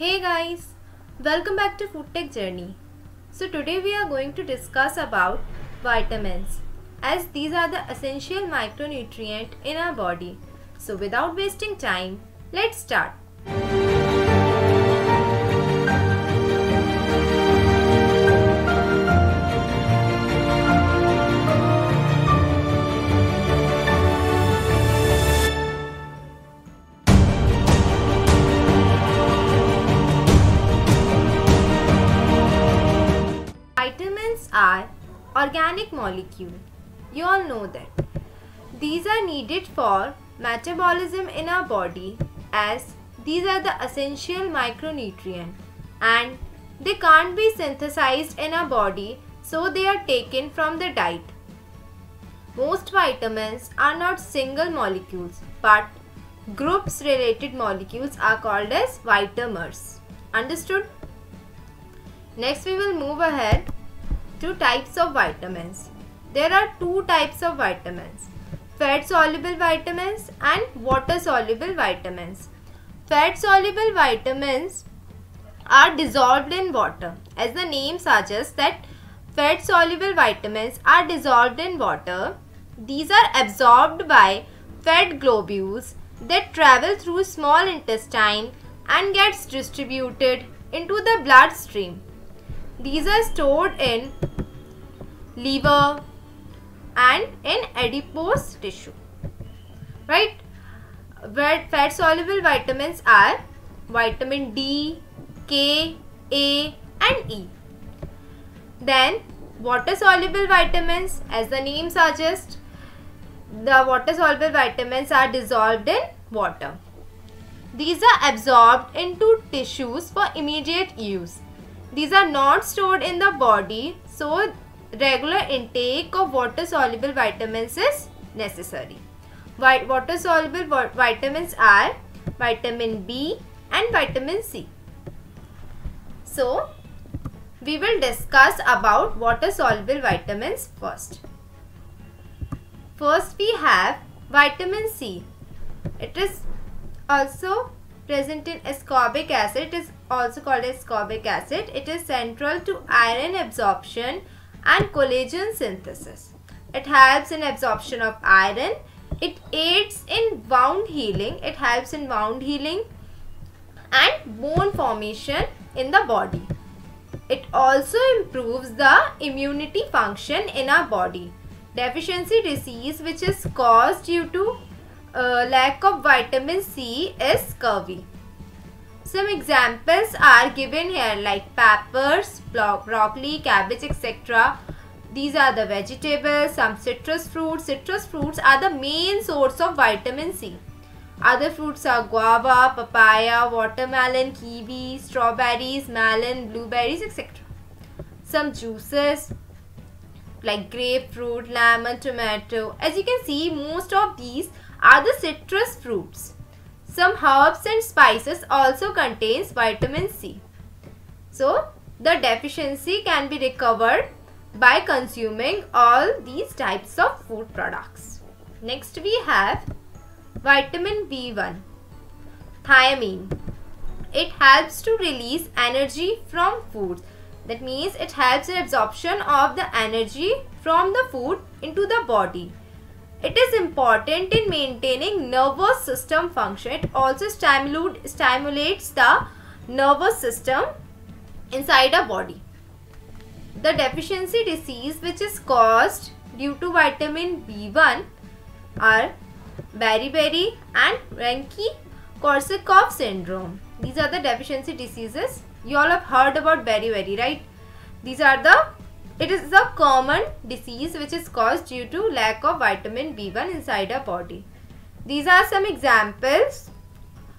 Hey guys, welcome back to Food Tech Journey. So today we are going to discuss about vitamins as these are the essential micronutrient in our body. So without wasting time, let's start. Organic molecule. You all know that. These are needed for metabolism in our body as these are the essential micronutrient and they can't be synthesized in our body so they are taken from the diet. Most vitamins are not single molecules but groups related molecules are called as vitamers. Understood? Next we will move ahead to types of vitamins. There are two types of vitamins. Fat soluble vitamins and water soluble vitamins. Fat soluble vitamins are dissolved in water. As the name suggests that fat soluble vitamins are dissolved in water. These are absorbed by fat globules that travel through small intestine and gets distributed into the bloodstream. These are stored in liver and in adipose tissue. Right? Where fat soluble vitamins are vitamin D, K, A and E. Then water soluble vitamins as the name suggests the water soluble vitamins are dissolved in water. These are absorbed into tissues for immediate use. These are not stored in the body so regular intake of water soluble vitamins is necessary. Water soluble vitamins are vitamin B and vitamin C. So, we will discuss about water soluble vitamins first. First we have vitamin C. It is also present in ascorbic acid. It is also called ascorbic acid. It is central to iron absorption and collagen synthesis. It helps in absorption of iron. It aids in wound healing. It helps in wound healing and bone formation in the body. It also improves the immunity function in our body. Deficiency disease which is caused due to uh, lack of vitamin C is scurvy. Some examples are given here like peppers, broccoli, cabbage etc. These are the vegetables, some citrus fruits. Citrus fruits are the main source of vitamin C. Other fruits are guava, papaya, watermelon, kiwi, strawberries, melon, blueberries etc. Some juices like grapefruit, lemon, tomato. As you can see most of these are the citrus fruits. Some herbs and spices also contains vitamin C. So, the deficiency can be recovered by consuming all these types of food products. Next we have vitamin B1, thiamine. It helps to release energy from foods. That means it helps in absorption of the energy from the food into the body. It is important in maintaining nervous system function. It also stimulates the nervous system inside a body. The deficiency disease which is caused due to vitamin B1 are beriberi and Wernicke-Korsakoff syndrome. These are the deficiency diseases. You all have heard about beriberi, right? These are the it is a common disease which is caused due to lack of vitamin B1 inside our body. These are some examples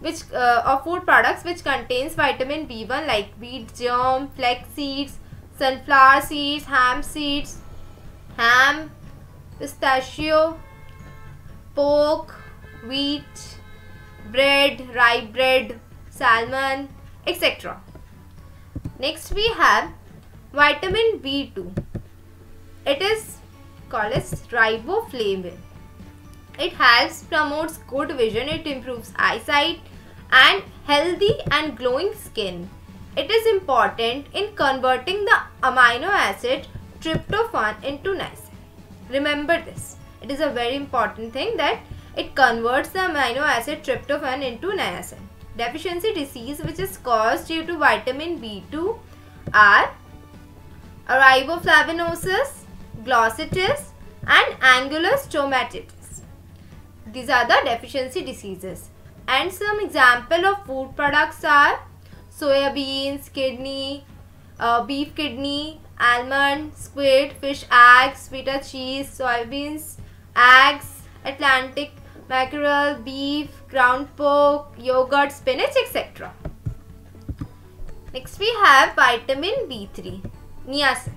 which uh, of food products which contains vitamin B1 like wheat germ, flax seeds, sunflower seeds, hemp seeds, ham, pistachio, pork, wheat, bread, rye bread, salmon, etc. Next we have Vitamin B2. It is called as riboflavin. It helps promotes good vision. It improves eyesight and healthy and glowing skin. It is important in converting the amino acid tryptophan into niacin. Remember this. It is a very important thing that it converts the amino acid tryptophan into niacin. Deficiency disease which is caused due to vitamin B2 are riboflavinosis, glossitis and angular stomatitis. These are the deficiency diseases. And some example of food products are soya beans, kidney, uh, beef kidney, almond, squid, fish eggs, feta cheese, soybeans, eggs, Atlantic mackerel, beef, ground pork, yogurt, spinach, etc. Next we have vitamin B3, niacin.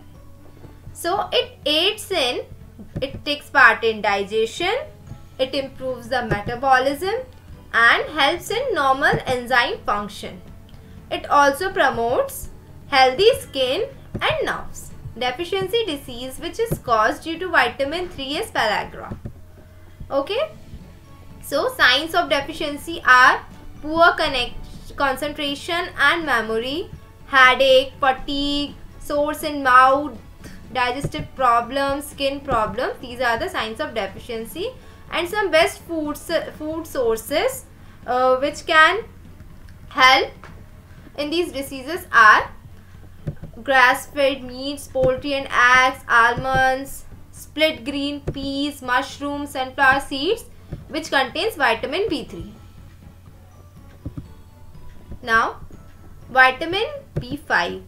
So it aids in, it takes part in digestion, it improves the metabolism and helps in normal enzyme function. It also promotes healthy skin and nerves. Deficiency disease which is caused due to vitamin 3 is pellagra. Okay. So signs of deficiency are poor connect concentration and memory, headache, fatigue, sores in mouth, digestive problems, skin problems. These are the signs of deficiency and some best food, food sources uh, which can help in these diseases are grass-fed meats, poultry and eggs, almonds, split green peas, mushrooms, sunflower seeds which contains vitamin B3. Now, vitamin B5,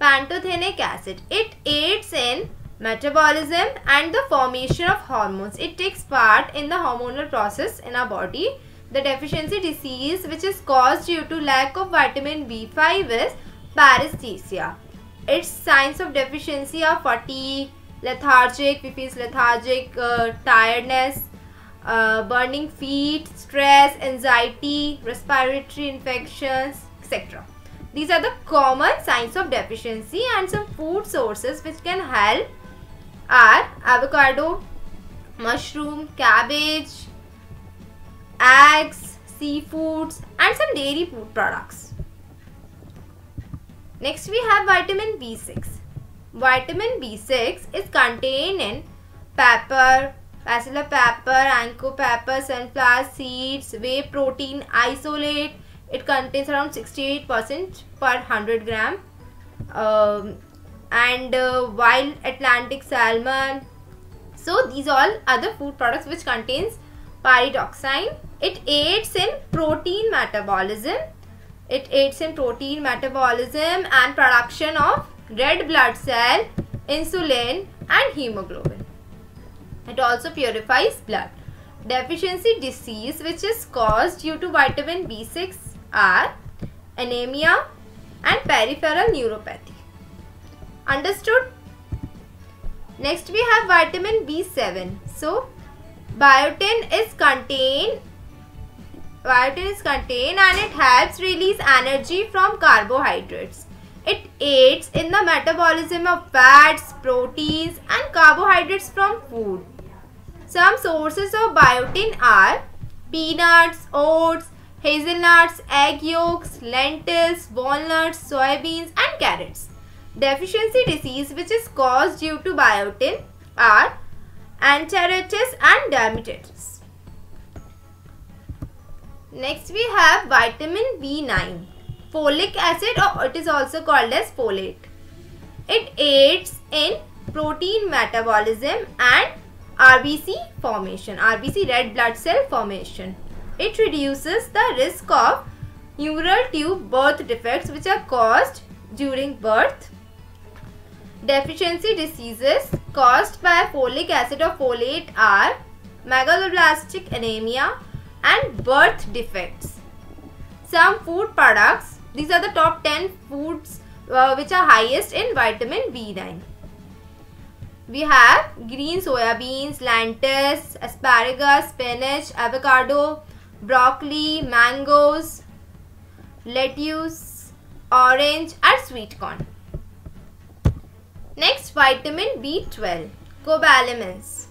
pantothenic acid. It aids in metabolism and the formation of hormones. It takes part in the hormonal process in our body. The deficiency disease which is caused due to lack of vitamin B5 is paresthesia. Its signs of deficiency are fatigue, lethargic, we feel lethargic, uh, tiredness, uh, burning feet, stress, anxiety, respiratory infections, etc. These are the common signs of deficiency and some food sources which can help are avocado, mushroom, cabbage, eggs, seafoods and some dairy food products. Next we have vitamin B6. Vitamin B6 is contained in pepper, pasilla pepper, ancho pepper, sunflower seeds, whey protein isolate. It contains around 68% per 100 gram. Um, and uh, wild Atlantic salmon. So these all other food products which contains pyridoxine. It aids in protein metabolism. It aids in protein metabolism and production of red blood cell, insulin and hemoglobin. It also purifies blood. Deficiency disease which is caused due to vitamin B6 are anemia and peripheral neuropathy. Understood? Next we have vitamin B7. So biotin is contained biotin is contained and it helps release energy from carbohydrates. It aids in the metabolism of fats, proteins and carbohydrates from food. Some sources of biotin are peanuts, oats, hazelnuts, egg yolks, lentils, walnuts, soybeans and carrots. Deficiency disease which is caused due to biotin are enteritis and dermatitis. Next we have vitamin B9. Folic acid or it is also called as folate. It aids in protein metabolism and RBC formation, RBC red blood cell formation. It reduces the risk of neural tube birth defects which are caused during birth Deficiency diseases caused by folic acid or folate are megaloblastic anemia and birth defects. Some food products, these are the top 10 foods uh, which are highest in vitamin B9. We have green soya beans, lentils, asparagus, spinach, avocado, broccoli, mangoes, lettuce, orange and sweet corn. Next, vitamin B12, cobalamins.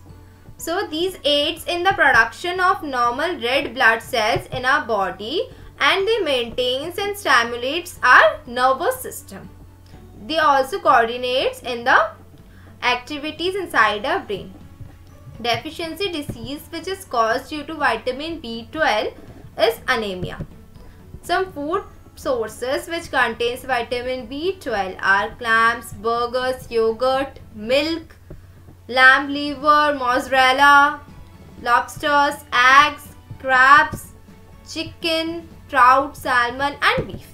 So, these aids in the production of normal red blood cells in our body and they maintains and stimulates our nervous system. They also coordinates in the activities inside our brain. Deficiency disease which is caused due to vitamin B12 is anemia. Some food sources which contains vitamin B12 are clams, burgers, yogurt, milk, lamb liver, mozzarella, lobsters, eggs, crabs, chicken, trout, salmon and beef.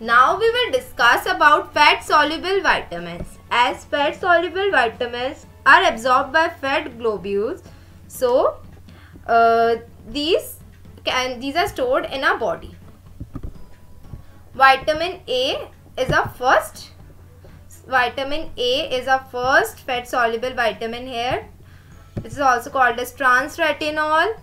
Now we will discuss about fat soluble vitamins. As fat soluble vitamins are absorbed by fat globules, so uh, these can these are stored in our body. Vitamin A is a first vitamin A is a first fat soluble vitamin here. This is also called as trans retinol.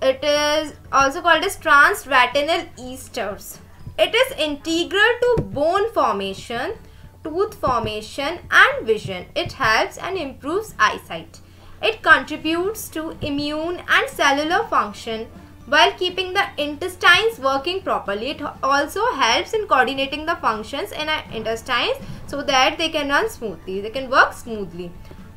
It is also called as transretinal esters. It is integral to bone formation, tooth formation and vision. It helps and improves eyesight. It contributes to immune and cellular function while keeping the intestines working properly. It also helps in coordinating the functions in our intestines so that they can run smoothly. They can work smoothly.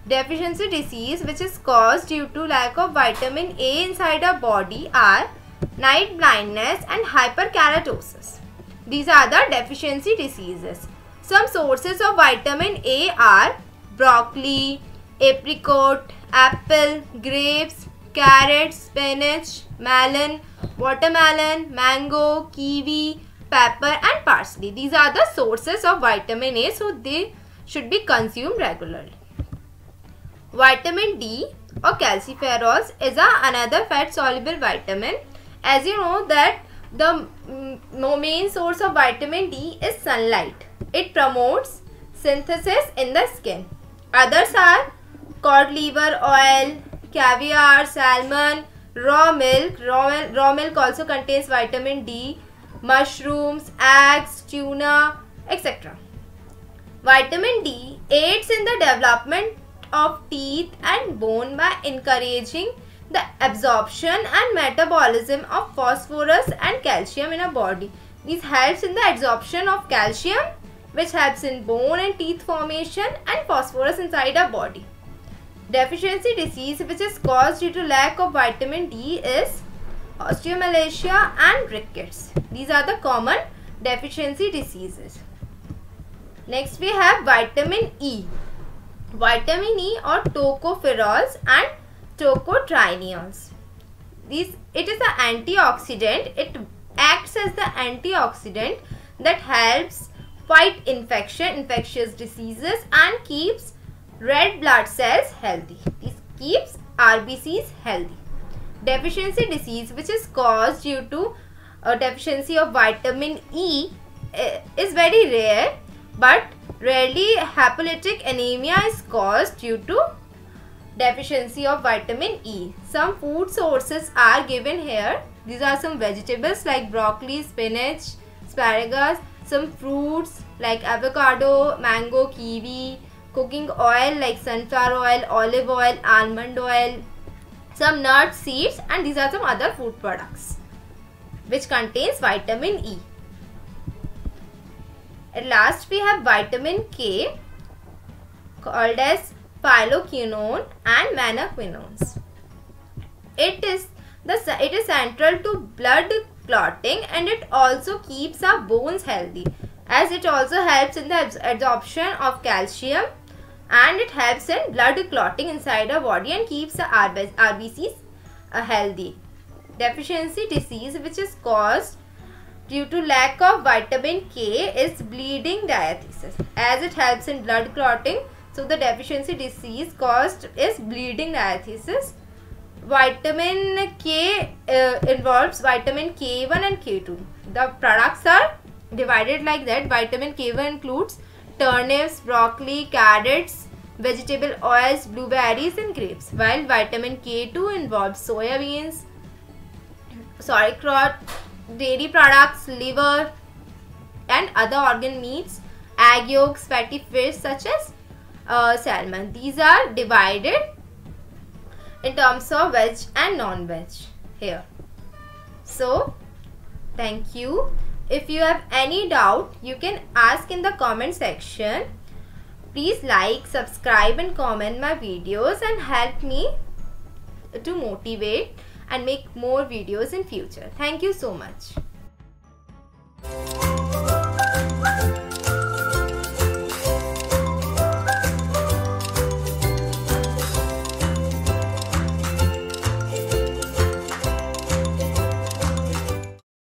Deficiency disease which is caused due to lack of vitamin A inside our body are night blindness and hyperkeratosis. These are the deficiency diseases. Some sources of vitamin A are broccoli, apricot, apple, grapes, carrots, spinach, melon, watermelon, mango, kiwi, pepper and parsley. These are the sources of vitamin A so they should be consumed regularly. Vitamin D or calciferol is another fat soluble vitamin. As you know that the mm, main source of vitamin D is sunlight. It promotes synthesis in the skin. Others are cod liver oil, caviar, salmon, raw milk. Raw, raw milk also contains vitamin D, mushrooms, eggs, tuna, etc. Vitamin D aids in the development of teeth and bone by encouraging the absorption and metabolism of phosphorus and calcium in a body. This helps in the absorption of calcium which helps in bone and teeth formation and phosphorus inside our body. Deficiency disease which is caused due to lack of vitamin D is osteomalacia and rickets. These are the common deficiency diseases. Next we have vitamin E. Vitamin E or tocopherols and tocotrienols. These, it is an antioxidant. It acts as the antioxidant that helps fight infection, infectious diseases and keeps red blood cells healthy. This keeps RBCs healthy. Deficiency disease which is caused due to a deficiency of vitamin E eh, is very rare but rarely hemolytic anemia is caused due to deficiency of vitamin E. Some food sources are given here. These are some vegetables like broccoli, spinach, asparagus, some fruits like avocado, mango, kiwi, cooking oil like sunflower oil, olive oil, almond oil, some nuts, seeds and these are some other food products which contains vitamin E. At last we have vitamin K called as phylloquinone and menaquinones. It is the it is central to blood clotting and it also keeps our bones healthy as it also helps in the absorption of calcium and it helps in blood clotting inside our body and keeps the RBCs uh, healthy. Deficiency disease which is caused due to lack of vitamin K is bleeding diathesis as it helps in blood clotting. So the deficiency disease caused is bleeding diathesis. Vitamin K uh, involves vitamin K1 and K2. The products are divided like that. Vitamin K1 includes turnips, broccoli, carrots, vegetable oils, blueberries and grapes. While vitamin K2 involves soya beans, sauerkraut, dairy products, liver and other organ meats, egg yolks, fatty fish such as uh, salmon. These are divided in terms of veg and non-veg here. So, thank you. If you have any doubt, you can ask in the comment section. Please like, subscribe and comment my videos and help me to motivate and make more videos in future. Thank you so much.